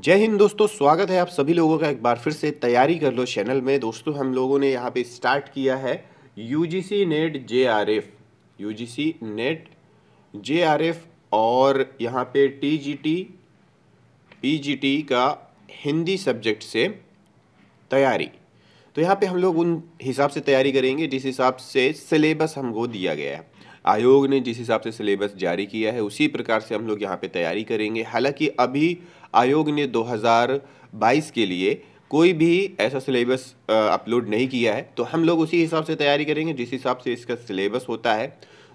जय हिंद दोस्तों, स्वागत है आप सभी लोगों का एक बार फिर से तैयारी कर लो चैनल में। दोस्तों, हम लोगों ने यहाँ पे स्टार्ट किया है UGC NET JRF UGC NET JRF और यहाँ पे टीजीटी पीजीटी का हिंदी सब्जेक्ट से तैयारी। तो यहाँ पे हम लोग उन हिसाब से तैयारी करेंगे जिस हिसाब से सिलेबस हमको दिया गया है। आयोग ने जिस हिसाब से सिलेबस जारी किया है, उसी प्रकार से हम लोग यहाँ पे तैयारी करेंगे। हालाँकि अभी आयोग ने 2022 के लिए कोई भी ऐसा सिलेबस अपलोड नहीं किया है। तो हम लोग उसी हिसाब से तैयारी करेंगे, जिस हिसाब से इसका सिलेबस होता है।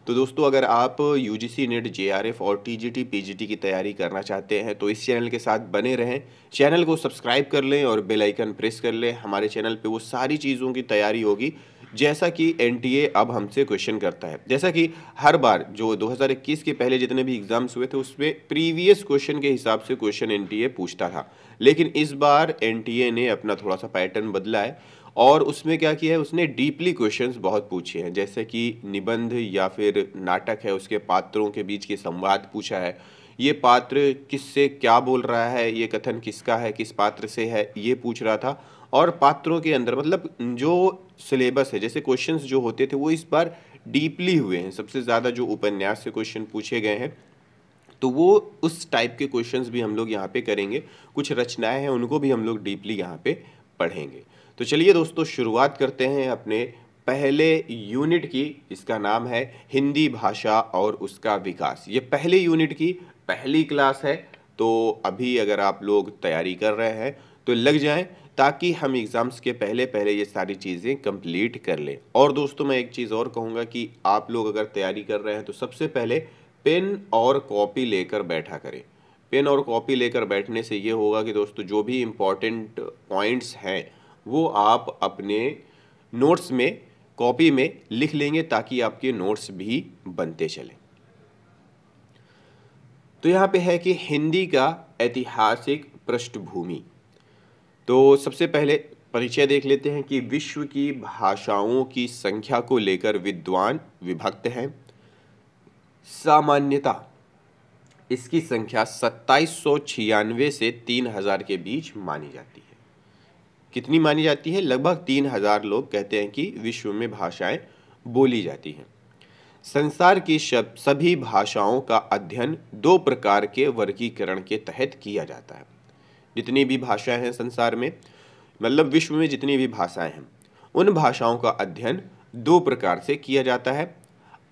तो दोस्तों, अगर आप U G C NET J R F और T G T P G T की तैयारी करना चाहते हैं तो इस चैनल के साथ बने रहें। चैनल को सब्सक्राइब कर लें और बेल आइकन प्रेस कर लें। हमारे चैनल पे वो सारी चीज़ों की तैयारी होगी। जैसा कि एनटीए अब हमसे क्वेश्चन करता है। जैसा कि हर बार जो 2021 के पहले जितने भी एग्ज़ाम्स हुए थे, उसमें प्रीवियस क्वेश्चन के हिसाब से क्वेश्चन एनटीए पूछता था। लेकिन इस बार एनटीए ने अपना थोड़ा सा पैटर्न बदला है और उसमें क्या किया है, उसने डीपली क्वेश्चंस बहुत पूछे हैं। जैसे कि निबंध या फिर नाटक है, उसके पात्रों के बीच के संवाद पूछा है। ये पात्र किससे क्या बोल रहा है, ये कथन किसका है, किस पात्र से है, ये पूछ रहा था। और पात्रों के अंदर मतलब जो सिलेबस है, जैसे क्वेश्चंस जो होते थे, वो इस बार डीपली हुए हैं। सबसे ज़्यादा जो उपन्यास से क्वेश्चन पूछे गए हैं तो वो उस टाइप के क्वेश्चंस भी हम लोग यहाँ पे करेंगे। कुछ रचनाएँ हैं, उनको भी हम लोग डीपली यहाँ पे पढ़ेंगे। तो चलिए दोस्तों, शुरुआत करते हैं अपने पहले यूनिट की इसका नाम है हिंदी भाषा और उसका विकास। ये पहले यूनिट की पहली क्लास है तो अभी अगर आप लोग तैयारी कर रहे हैं तो लग जाएँ ताकि हम एग्ज़ाम्स के पहले पहले ये सारी चीज़ें कंप्लीट कर लें। और दोस्तों, मैं एक चीज़ और कहूँगा कि आप लोग अगर तैयारी कर रहे हैं तो सबसे पहले पेन और कॉपी लेकर बैठा करें। पेन और कॉपी लेकर बैठने से ये होगा कि दोस्तों, जो भी इंपॉर्टेंट पॉइंट्स हैं, वो आप अपने नोट्स में कॉपी में लिख लेंगे ताकि आपके नोट्स भी बनते चलें। तो यहाँ पे है कि हिंदी का ऐतिहासिक पृष्ठभूमि। तो सबसे पहले परिचय देख लेते हैं कि विश्व की भाषाओं की संख्या को लेकर विद्वान विभक्त हैं। सामान्यता, इसकी संख्या सत्ताईस से तीन हज़ार के बीच मानी जाती है। कितनी मानी जाती है? लगभग तीन हज़ार लोग कहते हैं कि विश्व में भाषाएँ बोली जाती हैं। संसार की सभी भाषाओं का अध्ययन दो प्रकार के वर्गीकरण के तहत किया जाता है। जितनी भी भाषाएँ हैं संसार में मतलब विश्व में जितनी भी भाषाएँ हैं, उन भाषाओं का अध्ययन दो प्रकार से किया जाता है,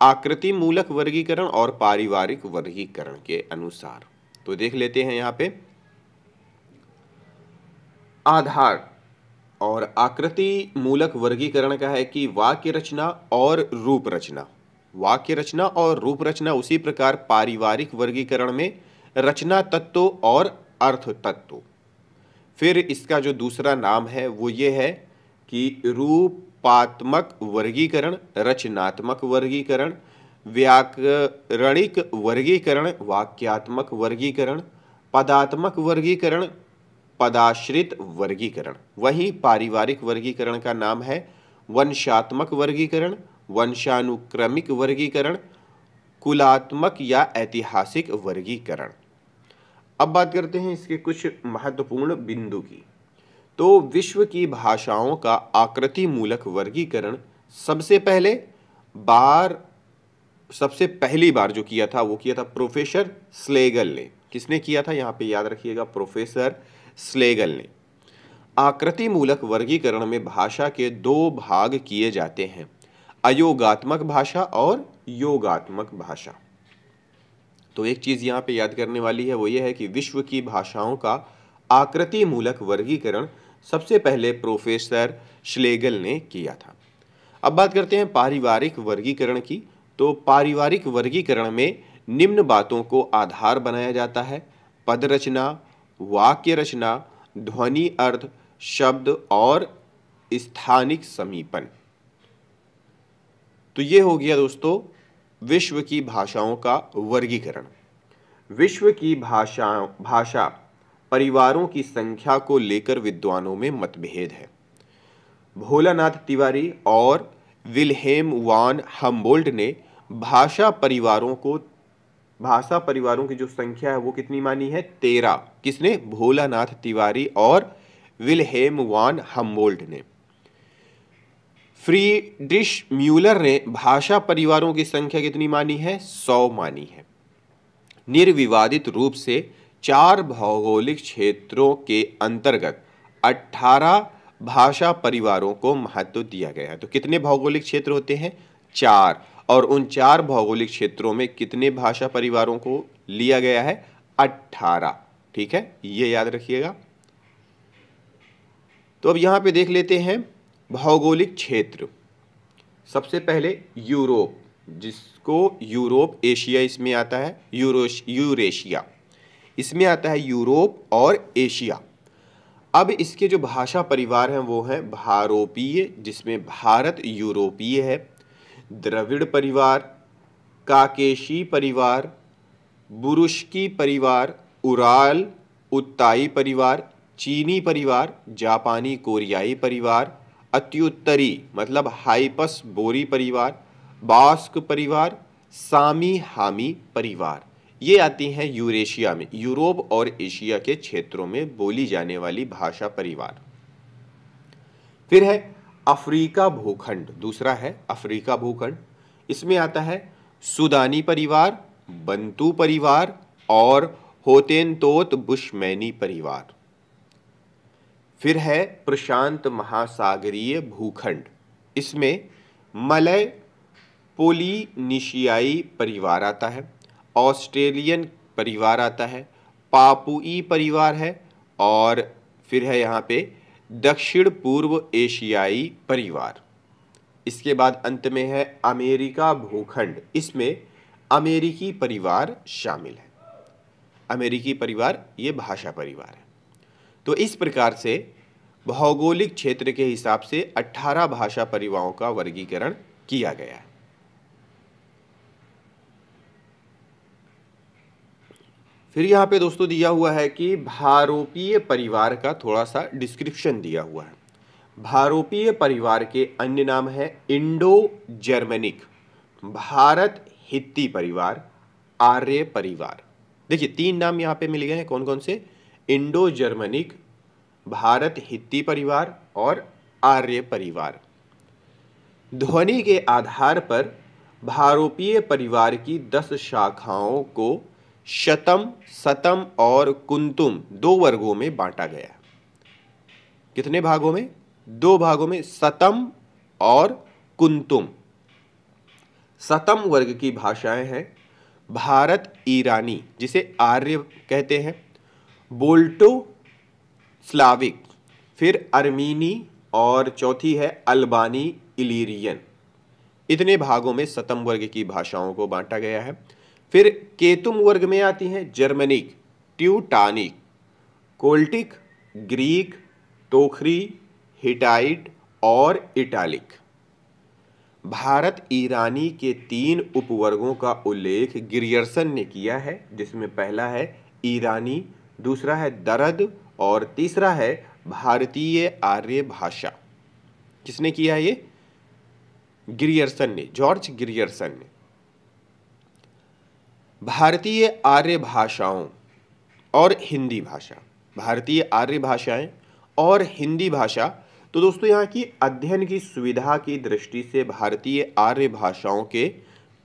आकृति मूलक वर्गीकरण और पारिवारिक वर्गीकरण के अनुसार। तो देख लेते हैं यहाँ पे। आधार और आकृति मूलक वर्गीकरण का है कि वाक्य रचना और रूप रचना। वाक्य रचना और रूप रचना उसी प्रकार पारिवारिक वर्गीकरण में रचना तत्व और अर्थ तत्व। फिर इसका जो दूसरा नाम है, वो ये है कि रूपात्मक वर्गीकरण, रचनात्मक वर्गीकरण, व्याकरणिक वर्गीकरण, वाक्यात्मक वर्गीकरण, पदात्मक वर्गीकरण, पदाश्रित वर्गीकरण। वही पारिवारिक वर्गीकरण का नाम है, वंशात्मक वर्गीकरण, वंशानुक्रमिक वर्गीकरण, कुलात्मक या ऐतिहासिक वर्गीकरण। अब बात करते हैं इसके कुछ महत्वपूर्ण बिंदु की। तो विश्व की भाषाओं का आकृति मूलक वर्गीकरण सबसे पहले बार, सबसे पहली बार जो किया था, वो किया था प्रोफेसर स्लेगल ने। किसने किया था? यहाँ पे याद रखिएगा, प्रोफेसर स्लेगल ने। आकृति मूलक वर्गीकरण में भाषा के दो भाग किए जाते हैं, अयोगात्मक भाषा और योगात्मक भाषा। तो एक चीज़ यहाँ पे याद करने वाली है, वो ये है कि विश्व की भाषाओं का आकृति मूलक वर्गीकरण सबसे पहले प्रोफेसर श्लेगल ने किया था। अब बात करते हैं पारिवारिक वर्गीकरण की। तो पारिवारिक वर्गीकरण में निम्न बातों को आधार बनाया जाता है। पद रचना वाक्य रचना, ध्वनि अर्थ, शब्द और स्थानिक समीपन। तो ये हो गया दोस्तों विश्व की भाषाओं का वर्गीकरण। विश्व की भाषा भाषा परिवारों की संख्या को लेकर विद्वानों में मतभेद है। भोलानाथ तिवारी और विलहेम वान हम्बोल्ड ने भाषा परिवारों को, भाषा परिवारों की जो संख्या है वो कितनी मानी है? तेरह। किसने? भोलानाथ तिवारी और विलहेम वान हमबोल्ट ने। फ्रीड्रिश म्यूलर ने भाषा परिवारों की संख्या कितनी मानी है? सौ मानी है। निर्विवादित रूप से चार भौगोलिक क्षेत्रों के अंतर्गत 18 भाषा परिवारों को महत्व दिया गया है। तो कितने भौगोलिक क्षेत्र होते हैं? चार। और उन चार भौगोलिक क्षेत्रों में कितने भाषा परिवारों को लिया गया है? अट्ठारह ठीक है? ये याद रखिएगा। तो अब यहाँ पे देख लेते हैं। भौगोलिक क्षेत्र। सबसे पहले यूरोप, जिसको यूरोप, एशिया इसमें आता है, यूरोश, यूरेशिया। इसमें आता है यूरोप और एशिया। अब इसके जो भाषा परिवार हैं, वो हैं भारोपीय, जिसमें भारत यूरोपीय है। द्रविड़ परिवार, काकेशी परिवार बुरुष्की परिवार, उराल, उत्ताई परिवार, चीनी परिवार, जापानी कोरियाई परिवार अत्युत्तरी मतलब हाइपस बोरी परिवार, बास्क परिवार, सामी हामी परिवार। ये आती हैं यूरेशिया में, यूरोप और एशिया के क्षेत्रों में बोली जाने वाली भाषा परिवार। फिर है अफ्रीका भूखंड, दूसरा है अफ्रीका भूखंड। इसमें आता है सुदानी परिवार, बंतू परिवार और होतेन होतेनतोत बुशमैनी परिवार। फिर है प्रशांत महासागरीय भूखंड। इसमें मलय पोलिनिशियाई परिवार आता है, ऑस्ट्रेलियन परिवार आता है, पापुई परिवार है और फिर है यहाँ पे दक्षिण पूर्व एशियाई परिवार। इसके बाद अंत में है अमेरिका भूखंड। इसमें अमेरिकी परिवार शामिल है। अमेरिकी परिवार ये भाषा परिवार है। तो इस प्रकार से भौगोलिक क्षेत्र के हिसाब से 18 भाषा परिवारों का वर्गीकरण किया गया है। फिर यहाँ पे दोस्तों दिया हुआ है कि भारोपीय परिवार का थोड़ा सा डिस्क्रिप्शन दिया हुआ है। भारोपीय परिवार के अन्य नाम है इंडो जर्मनिक भारत हित्ती परिवार, आर्य परिवार। देखिए, तीन नाम यहाँ पे मिल गए हैं कौन कौन से? इंडो जर्मनिक भारत हित्ती परिवार और आर्य परिवार। ध्वनि के आधार पर भारोपीय परिवार की दस शाखाओं को शतम, सतम और कुंतुम दो वर्गों में बांटा गया। कितने भागों में? दो भागों में सतम और कुंतुम। सतम वर्ग की भाषाएँ हैं, भारत ईरानी, जिसे आर्य कहते हैं। बोल्टो स्लाविक, फिर अर्मीनी और चौथी है अल्बानी इलीरियन। इतने भागों में सतम वर्ग की भाषाओं को बांटा गया है। फिर केतुम वर्ग में आती हैं जर्मनिक, ट्यूटानिक, कोल्टिक, ग्रीक, तोखरी, हिटाइट और इटालिक। भारत ईरानी के तीन उपवर्गों का उल्लेख गिरियर्सन ने किया है, जिसमें पहला है ईरानी दूसरा है दरद और तीसरा है भारतीय आर्य भाषा। किसने किया ये? गिरियर्सन ने, जॉर्ज गिरियर्सन ने। भारतीय आर्य भाषाओं और हिंदी भाषा, भारतीय आर्य भाषाएँ और हिंदी भाषा। तो दोस्तों, यहाँ की अध्ययन की सुविधा की दृष्टि से भारतीय आर्य भाषाओं के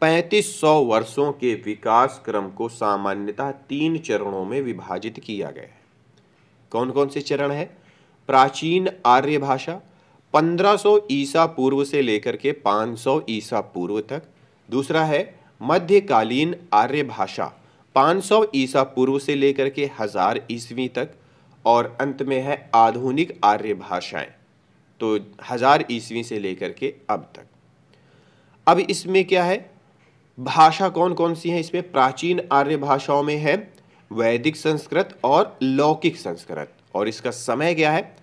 3500 वर्षों के विकास क्रम को सामान्यतः तीन चरणों में विभाजित किया गया है। कौन कौन से चरण है? प्राचीन आर्य भाषा 1500 ईसा पूर्व से लेकर के 500 ईसा पूर्व तक। दूसरा है मध्यकालीन आर्य भाषा 500 ईसा पूर्व से लेकर के हज़ार ईस्वी तक। और अंत में है आधुनिक आर्य भाषाएँ तो हज़ार ईस्वी से लेकर के अब तक। अब इसमें क्या है? भाषा कौन कौन सी है? इसमें प्राचीन आर्य भाषाओं में है, वैदिक संस्कृत और लौकिक संस्कृत। और इसका समय क्या है?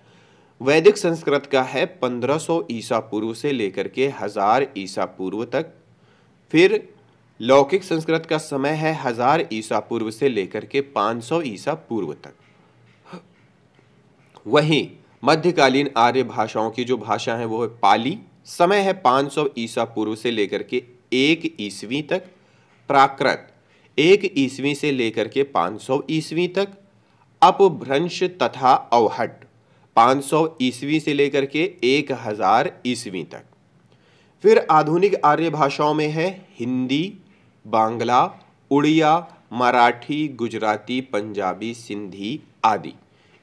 वैदिक संस्कृत का है 1500 ईसा पूर्व से लेकर के हज़ार ईसा पूर्व तक। फिर लौकिक संस्कृत का समय है हज़ार ईसा पूर्व से लेकर के 500 ईसा पूर्व तक। वहीं मध्यकालीन आर्य भाषाओं की जो भाषा है, वो है पाली। समय है 500 ईसा पूर्व से लेकर के एक ईस्वी तक प्राकृत। एक ईस्वी से लेकर के 500 सौ ईस्वी तक अपभ्रंश तथा अवहट 500 सौ ईस्वी से लेकर के 1000 हज़ार ईस्वी तक। फिर आधुनिक आर्य भाषाओं में है हिंदी, बांग्ला, उड़िया, मराठी, गुजराती, पंजाबी, सिंधी आदि।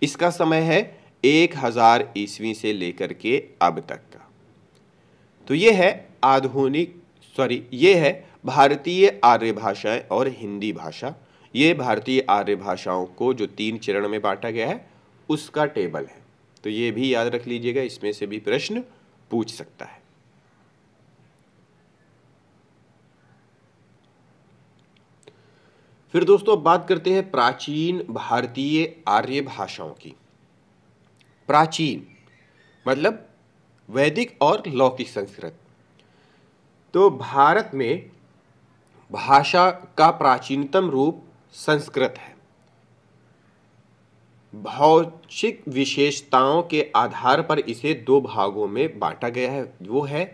इसका समय है एक हज़ार ईस्वी से लेकर के अब तक का। तो ये है आधुनिक सॉरी ये है भारतीय आर्य भाषाएँ और हिंदी भाषा। ये भारतीय आर्य भाषाओं को जो तीन चरण में बांटा गया है, उसका टेबल है। तो ये भी याद रख लीजिएगा, इसमें से भी प्रश्न पूछ सकता है। फिर दोस्तों, अब बात करते हैं प्राचीन भारतीय आर्य भाषाओं की। प्राचीन मतलब वैदिक और लौकिक संस्कृत। तो भारत में भाषा का प्राचीनतम रूप संस्कृत है। भौतिक विशेषताओं के आधार पर इसे दो भागों में बांटा गया है। वो है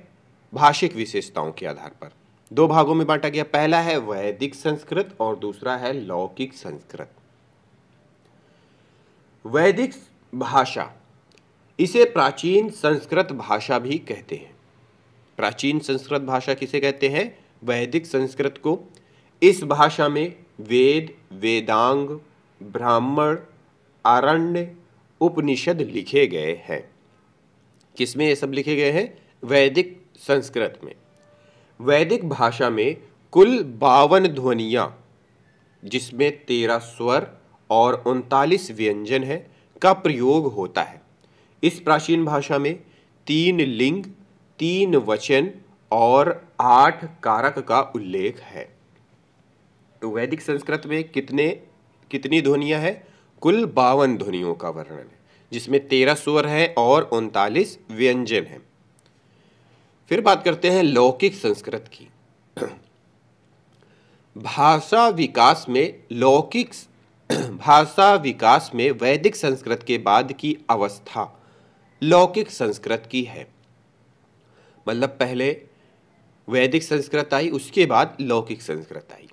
भाषिक विशेषताओं के आधार पर। दो भागों में बांटा गया। पहला है वैदिक संस्कृत और दूसरा है लौकिक संस्कृत। वैदिक भाषा, इसे प्राचीन संस्कृत भाषा भी कहते हैं। प्राचीन संस्कृत भाषा किसे कहते हैं? वैदिक संस्कृत को। इस भाषा में वेद, वेदांग, ब्राह्मण, आरण्य, उपनिषद लिखे गए हैं। किसमें ये सब लिखे गए हैं? वैदिक संस्कृत में। वैदिक भाषा में कुल बावन ध्वनियाँ, जिसमें तेरह स्वर और उनतालीस व्यंजन है, का प्रयोग होता है। इस प्राचीन भाषा में तीन लिंग तीन वचन और आठ कारक का उल्लेख है। तो वैदिक संस्कृत में कितने, कितनी ध्वनियाँ हैं? कुल बावन ध्वनियों का वर्णन है, जिसमें तेरह स्वर है और उनतालीस व्यंजन है। फिर बात करते हैं लौकिक संस्कृत की। भाषा विकास में, लौकिक भाषा विकास में वैदिक संस्कृत के बाद की अवस्था लौकिक संस्कृत की है। मतलब पहले वैदिक संस्कृत आई, उसके बाद लौकिक संस्कृत आई।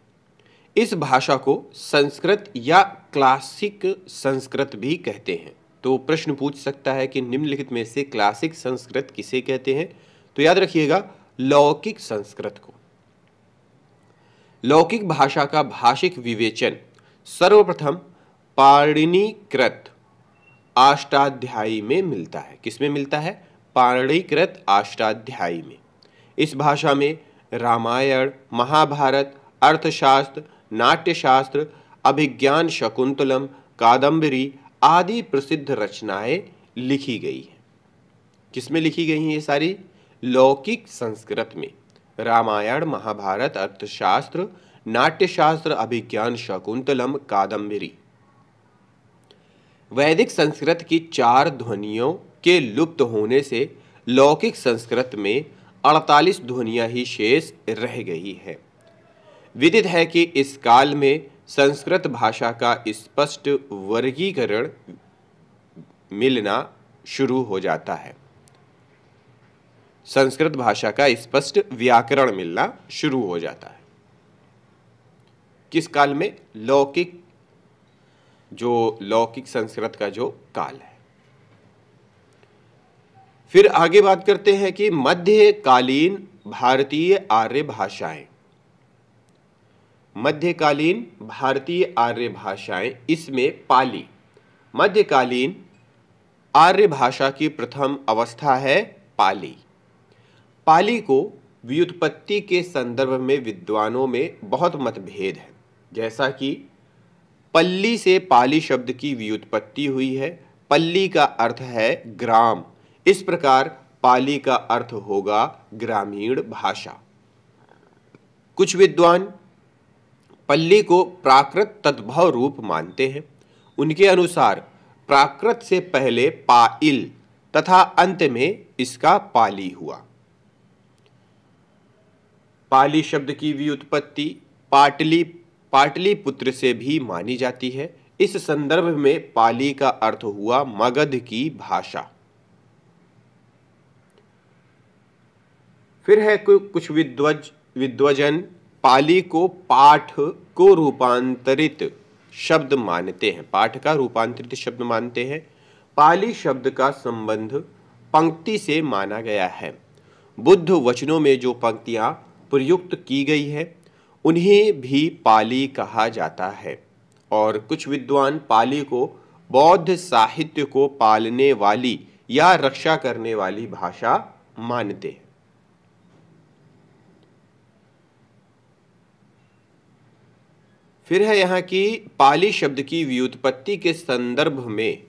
इस भाषा को संस्कृत या क्लासिक संस्कृत भी कहते हैं। तो प्रश्न पूछ सकता है कि निम्नलिखित में से क्लासिक संस्कृत किसे कहते हैं? तो याद रखिएगा, लौकिक संस्कृत को। लौकिक भाषा का भाषिक विवेचन सर्वप्रथम पाणिनिकृत अष्टाध्यायी में मिलता है। किसमें मिलता है? पाणिनिकृत अष्टाध्यायी में। इस भाषा में रामायण, महाभारत, अर्थशास्त्र, नाट्यशास्त्र, अभिज्ञान शकुंतलम कादम्बरी आदि प्रसिद्ध रचनाएँ लिखी गई हैं। किसमें लिखी गई हैं ये सारी? लौकिक संस्कृत में। रामायण, महाभारत, अर्थशास्त्र, नाट्यशास्त्र, अभिज्ञान शकुंतलम कादम्बरी वैदिक संस्कृत की चार ध्वनियों के लुप्त होने से लौकिक संस्कृत में 48 ध्वनियाँ ही शेष रह गई है। विदित है कि इस काल में संस्कृत भाषा का स्पष्ट वर्गीकरण मिलना शुरू हो जाता है। संस्कृत भाषा का स्पष्ट व्याकरण मिलना शुरू हो जाता है। किस काल में? लौकिक, जो लौकिक संस्कृत का जो काल है। फिर आगे बात करते हैं कि मध्यकालीन भारतीय आर्य भाषाएँ। मध्यकालीन भारतीय आर्य भाषाएँ, इसमें पाली। मध्यकालीन आर्य भाषा की प्रथम अवस्था है पाली। पाली को व्युत्पत्ति के संदर्भ में विद्वानों में बहुत मतभेद है। जैसा कि पल्ली से पाली शब्द की व्युत्पत्ति हुई है, पल्ली का अर्थ है ग्राम। इस प्रकार पाली का अर्थ होगा ग्रामीण भाषा। कुछ विद्वान पल्ली को प्राकृत तद्भव रूप मानते हैं। उनके अनुसार प्राकृत से पहले पाइल तथा अंत में इसका पाली हुआ। पाली शब्द की व्युत्पत्ति पाटली पाटलिपुत्र से भी मानी जाती है। इस संदर्भ में पाली का अर्थ हुआ मगध की भाषा। फिर है कुछ विद्वज, विद्वजन, पाली को पाठ को रूपांतरित शब्द मानते हैं। पाठ का रूपांतरित शब्द मानते हैं। पाली शब्द का संबंध पंक्ति से माना गया है। बुद्ध वचनों में जो पंक्तियाँ प्रयुक्त की गई है, उन्हें भी पाली कहा जाता है। और कुछ विद्वान पाली को बौद्ध साहित्य को पालने वाली या रक्षा करने वाली भाषा मानते हैं। फिर है यहाँ की पाली शब्द की व्युत्पत्ति के संदर्भ में,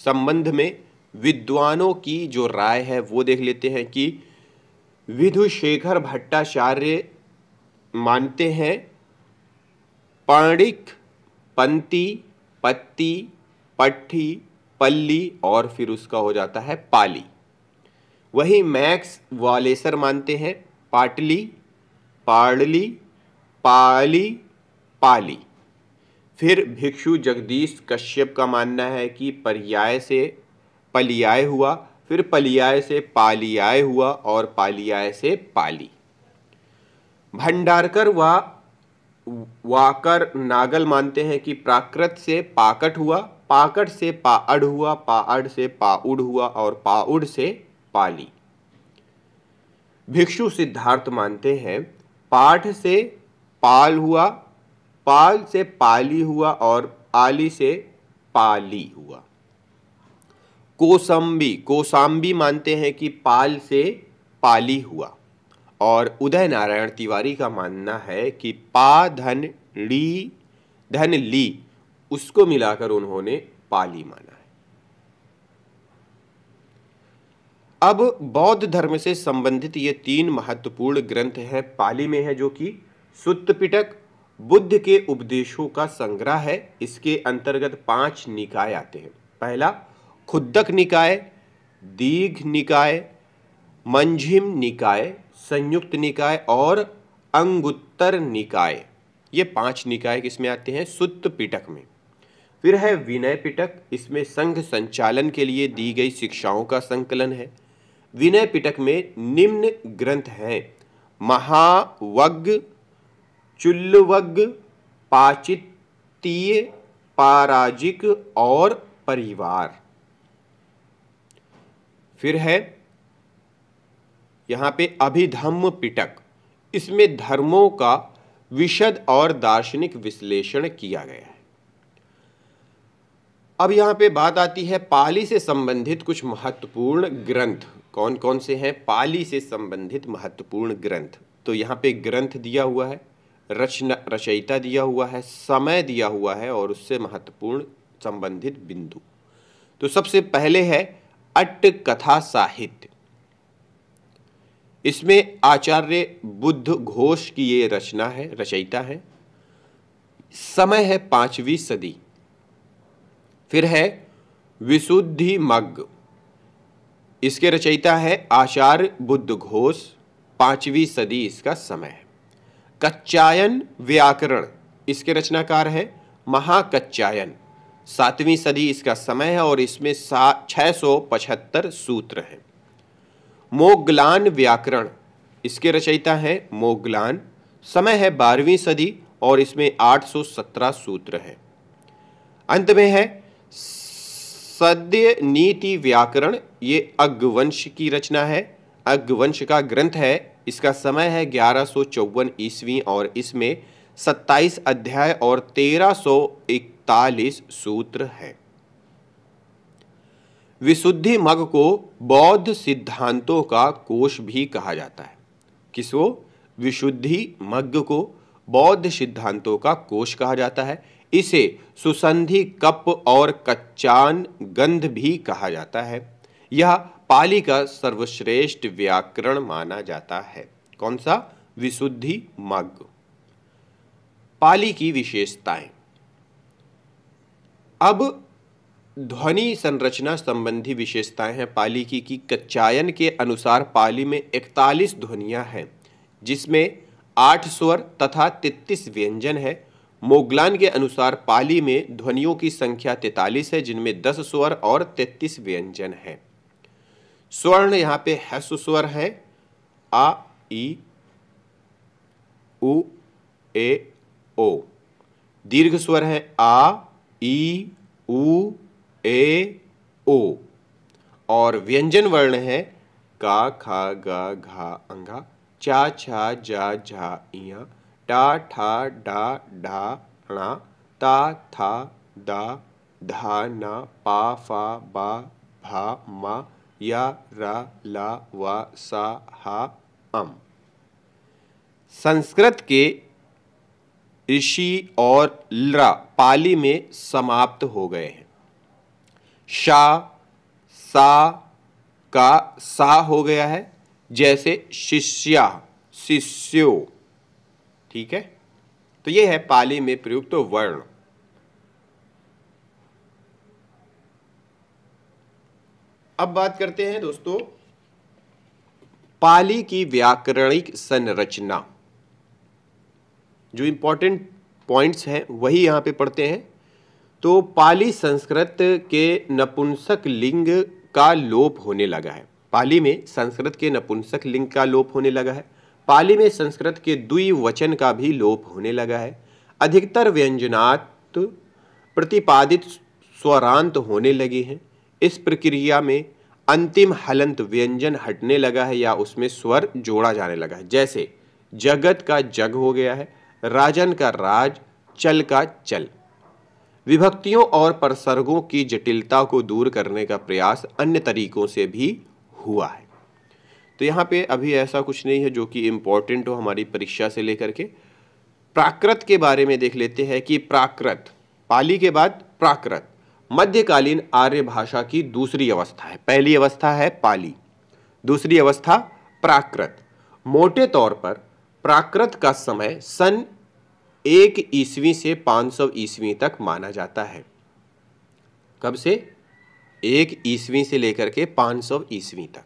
संबंध में विद्वानों की जो राय है वो देख लेते हैं कि विधुशेखर भट्टाचार्य मानते हैं, पाणिक, पंती, पत्ती पट्टी पल्ली और फिर उसका हो जाता है पाली। वही मैक्स वालेसर मानते हैं, पाटली, पाड़ली, पाली पाली फिर भिक्षु जगदीश कश्यप का मानना है कि पर्याय से पलियाय हुआ, फिर पलियाय से पालियाय हुआ और पालियाय से पाली। भंडारकर व, वाकर नागल मानते हैं कि प्राकृत से पाकट हुआ, पाकट से पाअड़ हुआ पाअड़ से पाउड हुआ और पाउड से पाली। भिक्षु सिद्धार्थ मानते हैं, पाठ से पाल हुआ पाल से पाली हुआ और आली से पाली हुआ। कोसंबी कोसाम्बी मानते हैं कि पाल से पाली हुआ। और उदय नारायण तिवारी का मानना है कि पा, धन, ली धन, ली, उसको मिलाकर उन्होंने पाली माना है। अब बौद्ध धर्म से संबंधित ये तीन महत्वपूर्ण ग्रंथ हैं, पाली में है जो कि सुत्त पिटक बुद्ध के उपदेशों का संग्रह है, इसके अंतर्गत पाँच निकाय आते हैं। पहला, खुद्दक निकाय, दीघ निकाय, मंझिम निकाय, संयुक्त निकाय और अंगुत्तर निकाय। ये पाँच निकाय किसमें आते हैं? सुत्त पिटक में। फिर है विनय पिटक इसमें संघ संचालन के लिए दी गई शिक्षाओं का संकलन है। विनय पिटक में निम्न ग्रंथ हैं महावग्ग चुल्लवग पाचितीय पाराजिक और परिवार। फिर है यहाँ पे अभिधम्म पिटक इसमें धर्मों का विशद और दार्शनिक विश्लेषण किया गया है। अब यहाँ पे बात आती है पाली से संबंधित कुछ महत्वपूर्ण ग्रंथ। कौन कौन से हैं? पाली से संबंधित महत्वपूर्ण ग्रंथ। तो यहाँ पे ग्रंथ दिया हुआ है। रचना, रचयिता दिया हुआ है, समय दिया हुआ है और उससे महत्वपूर्ण संबंधित बिंदु। तो सबसे पहले है अट्ट कथा साहित्य। इसमें आचार्य बुद्ध घोष की ये रचना है, रचयिता है। समय है पांचवी सदी। फिर है विशुद्धि मग्ग। इसके रचयिता है आचार्य बुद्ध घोष, पांचवी सदी इसका समय है। कच्चायन व्याकरण। इसके रचनाकार है महाकच्चायन। सातवीं सदी इसका समय है और इसमें छह सौ पचहत्तर सूत्र हैं। मोगलान व्याकरण। इसके रचयिता है मोगलान। समय है बारहवीं सदी और इसमें 817 सूत्र हैं। अंत में है सद्य नीति व्याकरण। ये अग्वंश की रचना है। अग्वंश का ग्रंथ है इसका समय है ग्यारह सौ चौवन ईस्वी और इसमें सत्ताईस अध्याय और तेरह सौ इकतालीस सूत्र हैं। विशुद्धि मग को बौद्ध सिद्धांतों का कोश भी कहा जाता है। किसको? विशुद्धि मग को बौद्ध सिद्धांतों का कोश कहा जाता है। इसे सुसंधि कप और कच्चान गंध भी कहा जाता है। यह पाली का सर्वश्रेष्ठ व्याकरण माना जाता है। कौन सा? विशुद्धि मग्ग पाली की विशेषताएँ। अब ध्वनि संरचना संबंधी विशेषताएँ हैं पाली की कि कच्चायन के अनुसार पाली में 41 ध्वनियाँ हैं, जिसमें आठ स्वर तथा 33 व्यंजन है। मोगलान के अनुसार पाली में ध्वनियों की संख्या 43 है, जिनमें 10 स्वर और 33 व्यंजन है। स्वर्ण यहाँ पे हस स्वर है। आ, ई, उ, ए, ओ। दीर्घ स्वर है आ, ई, उ, ए, ओ। और व्यंजन वर्ण है का, खा, गा, घा अंगा चा, छा, जा, झा, इया, टा, ठा, डा ढा णा, ता, था, दा, धा, ना, पा, फा, बा, भा, मा या, रा, ला, वा, सा, हा, अम। संस्कृत के ऋषि और लरा पाली में समाप्त हो गए हैं। शा, सा, का, सा हो गया है, जैसे शिष्या, शिष्यो। ठीक है? तो ये है पाली में प्रयुक्त तो वर्ण। अब बात करते हैं दोस्तों, पाली की व्याकरणिक संरचना। जो इंपॉर्टेंट पॉइंट्स हैं, वही यहाँ पे पढ़ते हैं। तो पाली संस्कृत के नपुंसक लिंग का लोप होने लगा है। पाली में संस्कृत के नपुंसक लिंग का लोप होने लगा है। पाली में संस्कृत के द्विवचन का भी लोप होने लगा है। अधिकतर व्यंजनात् प्रतिपादित स्वरांत होने लगे हैं। इस प्रक्रिया में अंतिम हलंत व्यंजन हटने लगा है या उसमें स्वर जोड़ा जाने लगा है। जैसे, जगत का जग हो गया है, राजन का राज, चल का चल। विभक्तियों और परसर्गों की जटिलता को दूर करने का प्रयास अन्य तरीकों से भी हुआ है। तो यहाँ पे अभी ऐसा कुछ नहीं है जो कि इम्पोर्टेंट हो हमारी परीक्षा से लेकर के। प्राकृत के बारे में देख लेते हैं कि प्राकृत, पाली के बाद प्राकृत। मध्यकालीन आर्य भाषा की दूसरी अवस्था है। पहली अवस्था है पाली, दूसरी अवस्था प्राकृत। मोटे तौर पर प्राकृत का समय सन एक ईस्वी से 500 सौ ईस्वी तक माना जाता है। कब से? एक ईस्वी से लेकर के 500 सौ ईस्वी तक।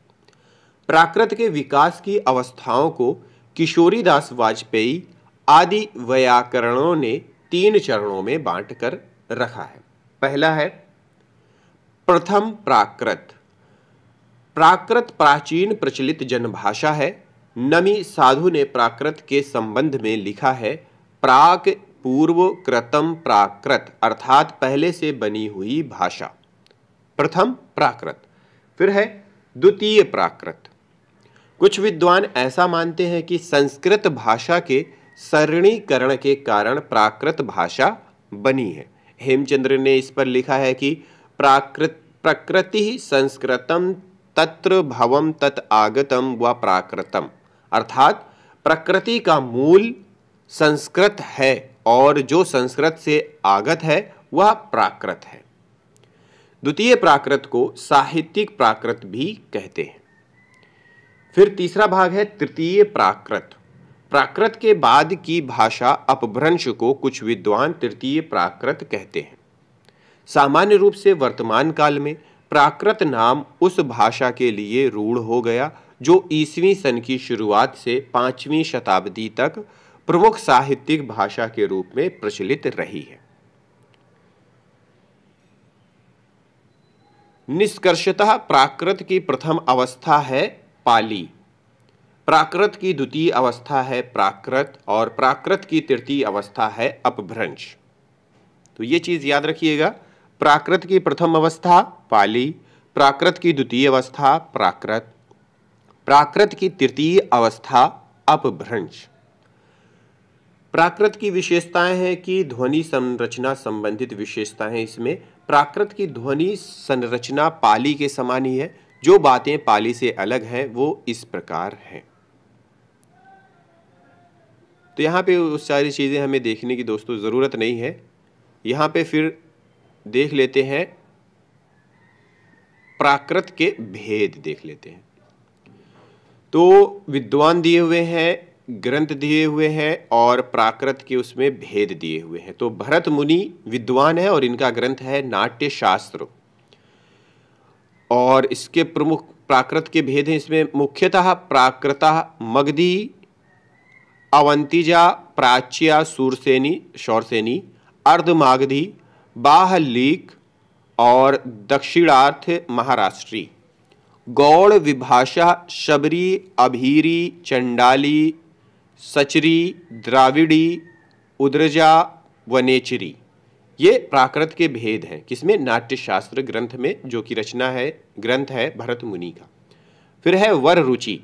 प्राकृत के विकास की अवस्थाओं को किशोरीदास वाजपेयी आदि व्याकरणों ने तीन चरणों में बांटकर रखा है। पहला है, प्रथम प्राकृत। प्राकृत प्राचीन प्रचलित जनभाषा है। नमी साधु ने प्राकृत के संबंध में लिखा है प्राक पूर्व कृतम प्राकृत, अर्थात पहले से बनी हुई भाषा। प्रथम प्राकृत, फिर है द्वितीय प्राकृत। कुछ विद्वान ऐसा मानते हैं कि संस्कृत भाषा के सरणीकरण के कारण प्राकृत भाषा बनी है। हेमचंद्र ने इस पर लिखा है कि प्राकृत प्रकृति संस्कृतम तत्र भवम तत् आगतम व प्राकृतम। अर्थात प्रकृति का मूल संस्कृत है और जो संस्कृत से आगत है, वह प्राकृत है। द्वितीय प्राकृत को साहित्यिक प्राकृत भी कहते हैं। फिर तीसरा भाग है तृतीय प्राकृत। प्राकृत के बाद की भाषा अपभ्रंश को कुछ विद्वान तृतीय प्राकृत कहते हैं। सामान्य रूप से वर्तमान काल में प्राकृत नाम उस भाषा के लिए रूढ़ हो गया, जो ईसवीं सन की शुरुआत से पांचवीं शताब्दी तक प्रमुख साहित्यिक भाषा के रूप में प्रचलित रही है। निष्कर्षतः प्राकृत की प्रथम अवस्था है पाली। प्राकृत की द्वितीय अवस्था है प्राकृत और प्राकृत की तृतीय अवस्था है अपभ्रंश। तो ये चीज़ याद रखिएगा, प्राकृत की प्रथम अवस्था पाली, प्राकृत की द्वितीय अवस्था प्राकृत प्राकृत की तृतीय अवस्था अपभ्रंश। प्राकृत की विशेषताएँ हैं कि ध्वनि संरचना संबंधित विशेषताएँ इसमें। प्राकृत की ध्वनि संरचना पाली के समान ही है, जो बातें पाली से अलग हैं, वो इस प्रकार हैं। तो यहाँ पे उस सारी चीज़ें हमें देखने की दोस्तों ज़रूरत नहीं है। यहाँ पे फिर देख लेते हैं, प्राकृत के भेद देख लेते हैं। तो विद्वान दिए हुए हैं, ग्रंथ दिए हुए हैं और प्राकृत के उसमें भेद दिए हुए हैं। तो भरत मुनि विद्वान है और इनका ग्रंथ है नाट्य शास्त्र और इसके प्रमुख प्राकृत के भेद हैं। इसमें मुख्यतः प्राकृता मगधी अवंतिजा प्राच्या सूरसेनी, शौरसेनी, अर्धमागधी बाहलीक और दक्षिणार्थ महाराष्ट्री। गौड़ विभाषा शबरी, अभीरी, चंडाली, सचरी, द्राविड़ी, उद्रजा, वनेचरी। ये प्राकृत के भेद हैं, किसमें? नाट्यशास्त्र ग्रंथ में, जो कि रचना है, ग्रंथ है भरत मुनि का। फिर है वर रुचि।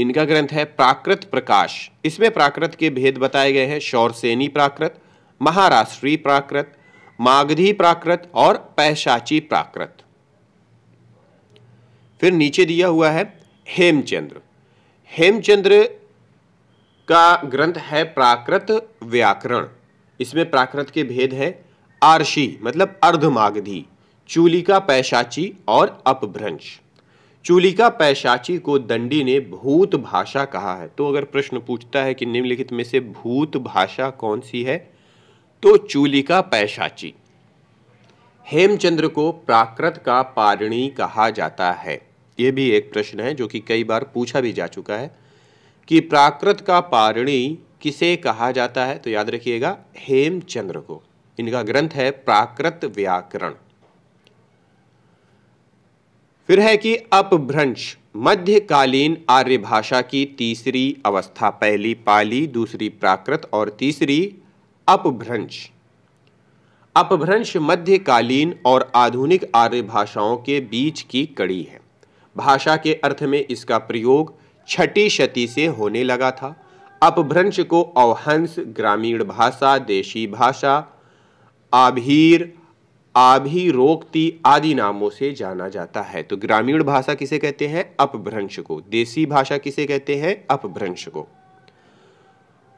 इनका ग्रंथ है प्राकृत प्रकाश। इसमें प्राकृत के भेद बताए गए हैं। शौरसेनी प्राकृत, महाराष्ट्रीय प्राकृत, मागधी प्राकृत और पैशाची प्राकृत। फिर नीचे दिया हुआ है हेमचंद्र। हेमचंद्र का ग्रंथ है प्राकृत व्याकरण। इसमें प्राकृत के भेद है आरशी मतलब अर्धमागधी, चूलिका, पैशाची और अपभ्रंश। चूलिका पैशाची को दंडी ने भूत भाषा कहा है। तो अगर प्रश्न पूछता है कि निम्नलिखित में से भूत भाषा कौन सी है तो चूलिका पैशाची। हेमचंद्र को प्राकृत का पारणी कहा जाता है। यह भी एक प्रश्न है जो कि कई बार पूछा भी जा चुका है कि प्राकृत का पारणी किसे कहा जाता है। तो याद रखिएगा, हेमचंद्र को। इनका ग्रंथ है प्राकृत व्याकरण। फिर है कि अपभ्रंश, मध्यकालीन आर्य भाषा की तीसरी अवस्था, पहली पाली, दूसरी प्राकृत और तीसरी अपभ्रंश। अपभ्रंश मध्यकालीन और आधुनिक आर्य भाषाओं के बीच की कड़ी है। भाषा के अर्थ में इसका प्रयोग छठी शती से होने लगा था। अपभ्रंश को अवहंस ग्रामीण भाषा, देशी भाषा, आभीर आभीरोक्ति आदि नामों से जाना जाता है। तो ग्रामीण भाषा किसे कहते हैं? अपभ्रंश को। देसी भाषा किसे कहते हैं? अपभ्रंश को।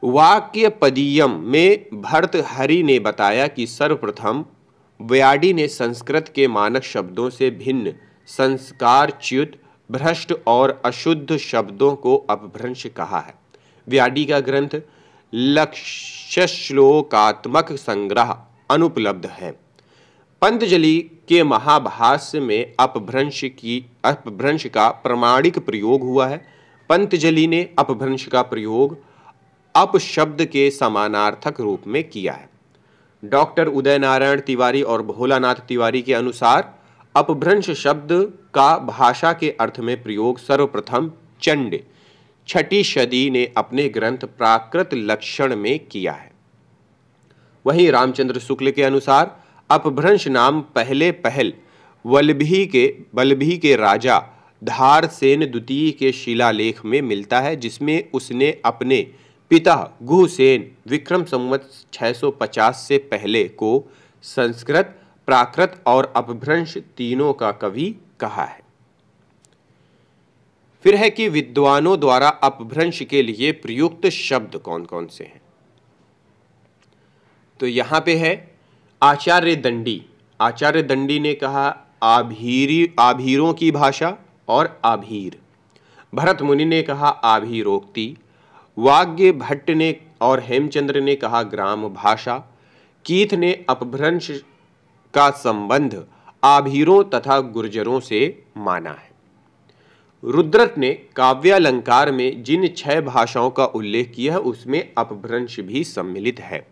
वाक्य पदीयम में भर्तहरि ने बताया कि सर्वप्रथम व्याडी ने संस्कृत के मानक शब्दों से भिन्न संस्कारच्युत, भ्रष्ट और अशुद्ध शब्दों को अपभ्रंश कहा है। व्याडी का ग्रंथ लक्ष्य श्लोकात्मक संग्रह अनुपलब्ध है। पंतजलि के महाभाष्य में अपभ्रंश की, अपभ्रंश का प्रमाणिक प्रयोग हुआ है। पंतजलि ने अपभ्रंश का प्रयोग अप शब्द के समानार्थक रूप में किया है। डॉक्टर उदय नारायण तिवारी और भोलानाथ तिवारी के अनुसार, अपभ्रंश शब्द का भाषा के अर्थ में प्रयोग सर्वप्रथम चंड, छठी सदी ने अपने ग्रंथ प्राकृत लक्षण में किया है। वहीं रामचंद्र शुक्ल के अनुसार अपभ्रंश नाम पहले पहल वल्लभी के, बल्भी के राजा धारसेन द्वितीय के शिलालेख में मिलता है, जिसमें उसने अपने पिता गुहसेन विक्रम संवत 650 से पहले को संस्कृत, प्राकृत और अपभ्रंश तीनों का कवि कहा है। फिर है कि विद्वानों द्वारा अपभ्रंश के लिए प्रयुक्त शब्द कौन कौन से हैं? तो यहाँ पे है आचार्य दंडी। आचार्य दंडी ने कहा, आभीरी, आभीरों की भाषा और आभीर। भरत मुनि ने कहा, आभीरोक्ति। वाग्य भट्ट ने और हेमचंद्र ने कहा, ग्राम भाषा। कीथ ने अपभ्रंश का संबंध आभीरों तथा गुर्जरों से माना है। रुद्रट ने काव्यालंकार में जिन छह भाषाओं का उल्लेख किया है, उसमें अपभ्रंश भी सम्मिलित है।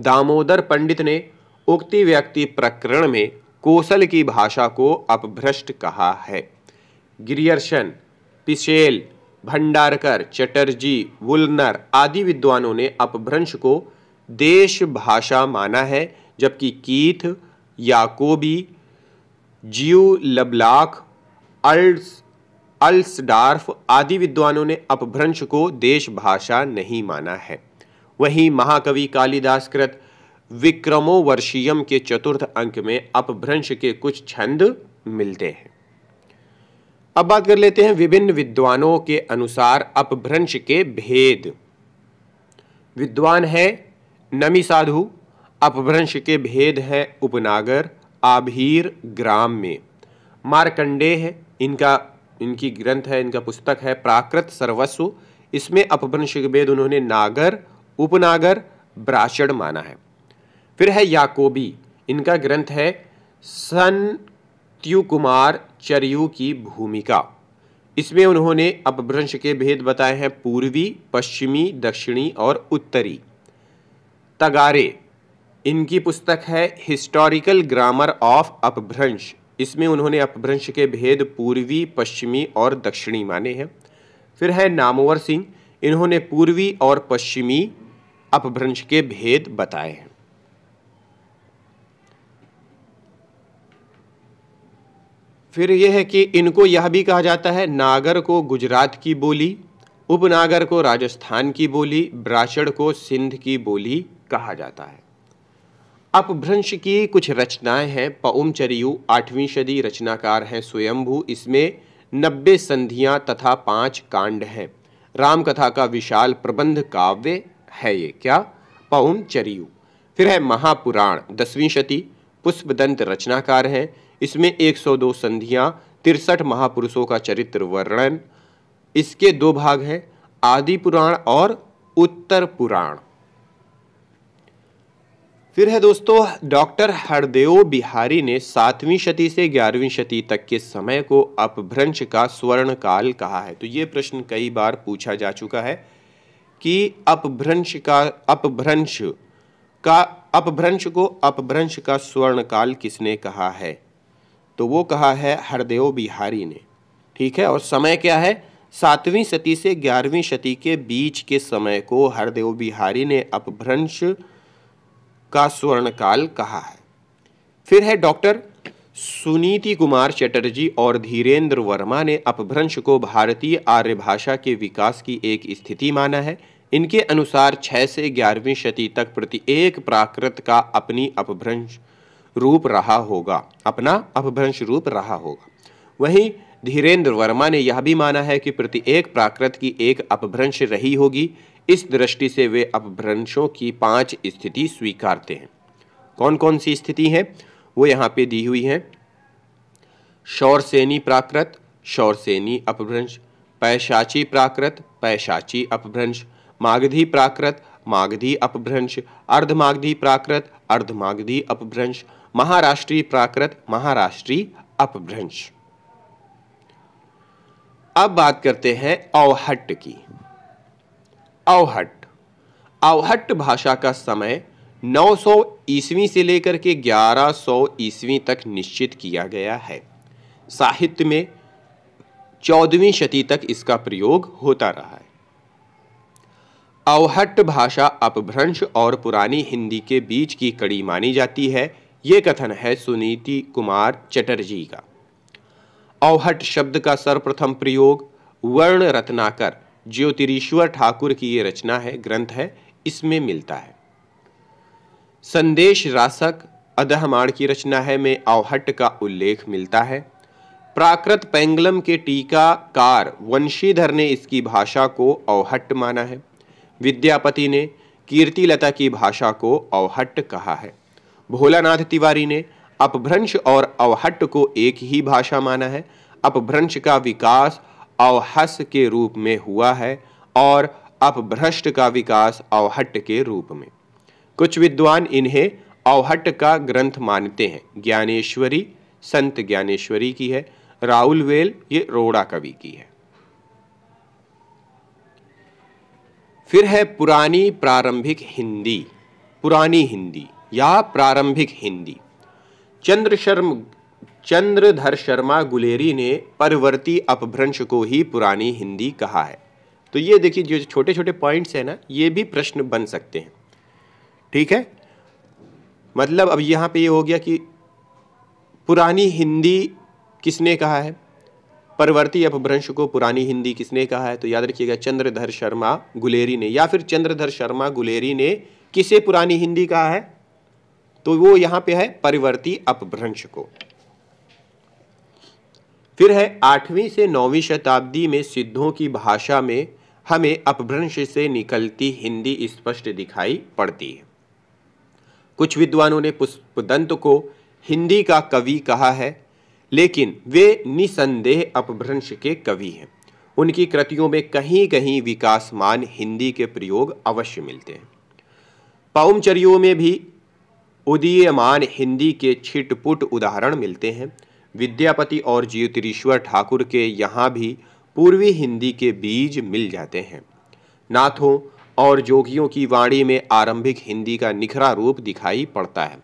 दामोदर पंडित ने उक्ति व्यक्ति प्रकरण में कौशल की भाषा को अपभ्रष्ट कहा है। गिरियर्शन पिशेल, भंडारकर, चटर्जी, वुलनर आदि विद्वानों ने अपभ्रंश को देश भाषा माना है, जबकि कीथ, याकोबी जियो लबलाख अल्स, अल्सडार्फ आदि विद्वानों ने अपभ्रंश को देश भाषा नहीं माना है। वहीं महाकवि कालिदास कृत विक्रमो वर्षीयम के चतुर्थ अंक में अपभ्रंश के कुछ छंद मिलते हैं। अब बात कर लेते हैं विभिन्न विद्वानों के अनुसार अपभ्रंश के भेद। विद्वान है नमी साधु, अपभ्रंश के भेद है उपनागर, आभीर ग्राम में। मारकंडे है, इनका, इनकी ग्रंथ है, इनका पुस्तक है प्राकृत सर्वस्व। इसमें अपभ्रंश के भेद उन्होंने नागर, उपनागर ब्राषण माना है। फिर है याकोबी। इनका ग्रंथ है सन त्युकुमार चरयु की भूमिका। इसमें उन्होंने अपभ्रंश के भेद बताए हैं पूर्वी, पश्चिमी, दक्षिणी और उत्तरी। तगारे। इनकी पुस्तक है हिस्टोरिकल ग्रामर ऑफ़ अपभ्रंश। इसमें उन्होंने अपभ्रंश के भेद पूर्वी, पश्चिमी और दक्षिणी माने हैं। फिर है नामवर सिंह। इन्होंने पूर्वी और पश्चिमी अपभ्रंश के भेद बताए हैं। फिर यह है कि इनको यह भी कहा जाता है, नागर को गुजरात की बोली, उपनागर को राजस्थान की बोली ब्राचड़ को सिंध की बोली कहा जाता है। अपभ्रंश की कुछ रचनाएँ हैं पउमचरियु आठवीं सदी रचनाकार हैं स्वयंभू, इसमें नब्बे संधियाँ तथा पाँच कांड हैं। राम कथा का विशाल प्रबंध काव्य है ये, क्या? पउमचरियु फिर है महापुराण, दसवीं शती पुष्पदंत रचनाकार हैं इसमें 102 संधियाँ, तिरसठ महापुरुषों का चरित्र वर्णन। इसके दो भाग हैं, आदि पुराण और उत्तर पुराण। फिर है दोस्तों, डॉक्टर हरदेव बिहारी ने सातवीं शती से ग्यारहवीं शती तक के समय को अपभ्रंश का स्वर्ण काल कहा है। तो ये प्रश्न कई बार पूछा जा चुका है कि अपभ्रंश का अपभ्रंश का, अपभ्रंश को अपभ्रंश का स्वर्ण काल किसने कहा है? तो वो कहा है, हरदेव बिहारी ने। ठीक है, और समय क्या है? सातवीं शती से ग्यारहवीं शती के बीच के समय को हरदेव बिहारी ने अपभ्रंश का स्वर्ण काल कहा है। फिर है डॉक्टर सुनीति कुमार चटर्जी और धीरेन्द्र वर्मा ने अपभ्रंश को भारतीय आर्य भाषा के विकास की एक स्थिति माना है। इनके अनुसार छह से ग्यारहवीं शती तक प्रत्येक प्राकृत का अपनी अपभ्रंश रूप रहा होगा, अपना अपभ्रंश रूप रहा होगा। वहीं धीरेन्द्र वर्मा ने यह भी माना है कि प्रत्येक प्राकृत की एक अपभ्रंश रही होगी, इस दृष्टि से वे अपभ्रंशों की पाँच स्थिति स्वीकारते हैं। कौन कौन सी स्थिति है? वो यहाँ पे दी हुई है। शौरसेनी प्राकृत, शौरसेनी अपभ्रंश, पैशाची प्राकृत, पैशाची अपभ्रंश, मागधी प्राकृत, मागधी अपभ्रंश, अर्धमागधी प्राकृत, अर्धमागधी अपभ्रंश महाराष्ट्रीय प्राकृत महाराष्ट्रीय अपभ्रंश। अब बात करते हैं अवहट्ट की। अवहट्ट अवहट्ट भाषा का समय 900 ईस्वी से लेकर के 1100 सौ ईस्वी तक निश्चित किया गया है। साहित्य में चौदहवीं शती तक इसका प्रयोग होता रहा है। अवहट्ट भाषा अपभ्रंश और पुरानी हिंदी के बीच की कड़ी मानी जाती है। ये कथन है सुनीति कुमार चटर्जी का। अवहट शब्द का सर्वप्रथम प्रयोग वर्ण रत्नाकर ज्योतिरीश्वर ठाकुर की ये रचना है, ग्रंथ है, इसमें मिलता है। संदेश रासक अदहमाण की रचना है में अवहट का उल्लेख मिलता है। प्राकृत पेंगलम के टीकाकार वंशीधर ने इसकी भाषा को अवहट्ट माना है। विद्यापति ने कीर्तिलता की भाषा को अवहट्ट कहा है। भोलानाथ तिवारी ने अपभ्रंश और अवहट्ट को एक ही भाषा माना है। अपभ्रंश का विकास अवहस के रूप में हुआ है और अपभ्रष्ट का विकास अवहट्ट के रूप में। कुछ विद्वान इन्हें अवहट्ट का ग्रंथ मानते हैं। ज्ञानेश्वरी, संत ज्ञानेश्वरी की है। राहुल वेल, ये रोड़ा कवि की है। फिर है पुरानी प्रारंभिक हिंदी, पुरानी हिंदी। या प्रारंभिक हिंदी। चंद्र शर्म चंद्रधर शर्मा गुलेरी ने परवर्ती अपभ्रंश को ही पुरानी हिंदी कहा है। तो ये देखिए, जो छोटे छोटे पॉइंट्स हैं ना, ये भी प्रश्न बन सकते हैं। ठीक है? मतलब अब यहाँ पे ये हो गया कि पुरानी हिंदी किसने कहा है? परवर्ती अपभ्रंश को पुरानी हिंदी किसने कहा है? तो याद रखिएगा, चंद्रधर शर्मा गुलेरी ने, या फिर चंद्रधर शर्मा गुलेरी ने किसे पुरानी हिंदी कहा है? तो वो यहाँ पे है परिवर्ती अपभ्रंश को। फिर है आठवीं से नौवीं शताब्दी में सिद्धों की भाषा में हमें अपभ्रंश से निकलती हिंदी स्पष्ट दिखाई पड़ती है। कुछ विद्वानों ने पुष्पदंत को हिंदी का कवि कहा है, लेकिन वे निसंदेह अपभ्रंश के कवि हैं। उनकी कृतियों में कहीं कहीं विकासमान हिंदी के प्रयोग अवश्य मिलते हैं। पाउमचरियों में भी उदीयमान हिंदी के छिटपुट उदाहरण मिलते हैं। विद्यापति और ज्योतिरीश्वर ठाकुर के यहाँ भी पूर्वी हिंदी के बीज मिल जाते हैं। नाथों और जोगियों की वाणी में आरंभिक हिंदी का निखरा रूप दिखाई पड़ता है।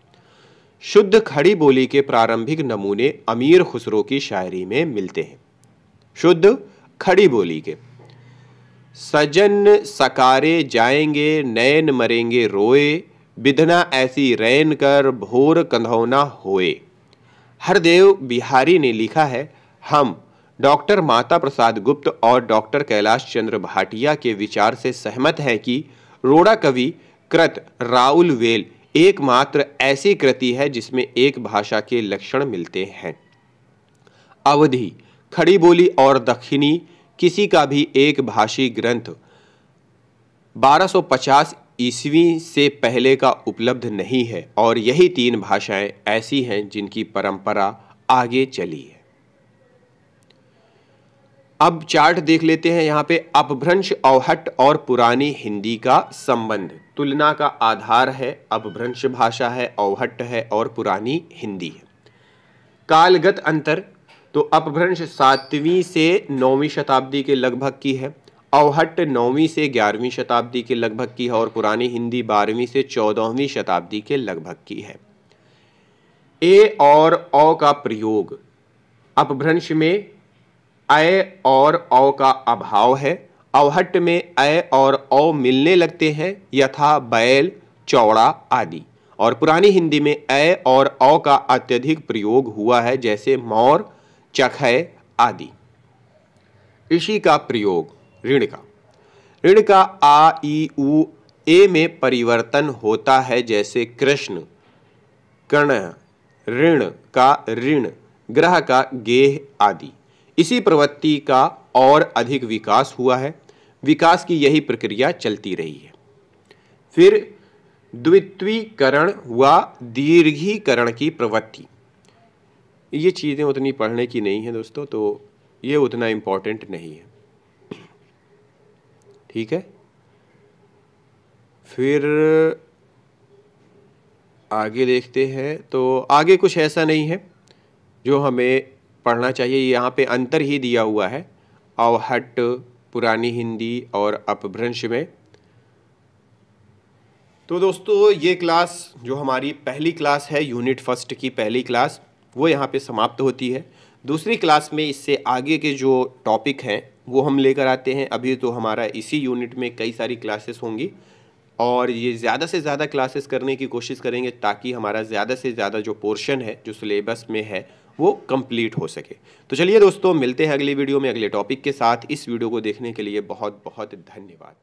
शुद्ध खड़ी बोली के प्रारंभिक नमूने अमीर खुसरो की शायरी में मिलते हैं। शुद्ध खड़ी बोली के। सजन सकारे जाएँगे नैन मरेंगे रोए बिधना ऐसी रैन कर भोर कंधौना होए। हरदेव बिहारी ने लिखा है, हम, डॉक्टर माता प्रसाद गुप्त और डॉक्टर कैलाश चंद्र भाटिया के विचार से सहमत हैं कि रोड़ा कवि कृत राउल वेल एकमात्र ऐसी कृति है जिसमें एक भाषा के लक्षण मिलते हैं। अवधि, खड़ी बोली और दक्षिणी, किसी का भी एक भाषी ग्रंथ 1250 ईस्वी से पहले का उपलब्ध नहीं है और यही तीन भाषाएँ ऐसी हैं जिनकी परंपरा आगे चली है। अब चार्ट देख लेते हैं यहाँ पे अपभ्रंश अवहट और पुरानी हिंदी का संबंध। तुलना का आधार है, अपभ्रंश भाषा है अवहट है और पुरानी हिंदी है। कालगत अंतर तो अपभ्रंश सातवीं से नौवीं शताब्दी के लगभग की है। अवहट नौवीं से ग्यारहवीं शताब्दी के लगभग की है और पुरानी हिंदी बारहवीं से चौदहवीं शताब्दी के लगभग की है। ए और औ का प्रयोग। अपभ्रंश में अय और औ का अभाव है। अवहट्ट में अय और औ मिलने लगते हैं, यथा बैल, चौड़ा आदि। और पुरानी हिंदी में अय और औ का अत्यधिक प्रयोग हुआ है, जैसे मौर चखय आदि। ऋषि का प्रयोग। ऋण का ऋण का आ, ई, उ, ए में परिवर्तन होता है जैसे कृष्ण, कर्ण, ऋण का ऋण, ग्रह का गेह आदि। इसी प्रवृत्ति का और अधिक विकास हुआ है। विकास की यही प्रक्रिया चलती रही है। फिर द्वित्वीकरण व दीर्घीकरण की प्रवृत्ति। ये चीज़ें उतनी पढ़ने की नहीं है दोस्तों तो ये उतना इंपॉर्टेंट नहीं है। ठीक है? फिर आगे देखते हैं तो आगे कुछ ऐसा नहीं है जो हमें पढ़ना चाहिए। यहाँ पे अंतर ही दिया हुआ है, अवहट, पुरानी हिंदी और अपभ्रंश में। तो दोस्तों, ये क्लास, जो हमारी पहली क्लास है, यूनिट फ़र्स्ट की पहली क्लास, वो यहाँ पे समाप्त होती है। दूसरी क्लास में इससे आगे के जो टॉपिक हैं वो हम लेकर आते हैं। अभी तो हमारा इसी यूनिट में कई सारी क्लासेस होंगी और ये ज़्यादा से ज़्यादा क्लासेस करने की कोशिश करेंगे ताकि हमारा ज़्यादा से ज़्यादा जो पोर्शन है, जो सिलेबस में है, वो कंप्लीट हो सके। तो चलिए दोस्तों, मिलते हैं अगली वीडियो में अगले टॉपिक के साथ। इस वीडियो को देखने के लिए बहुत बहुत धन्यवाद।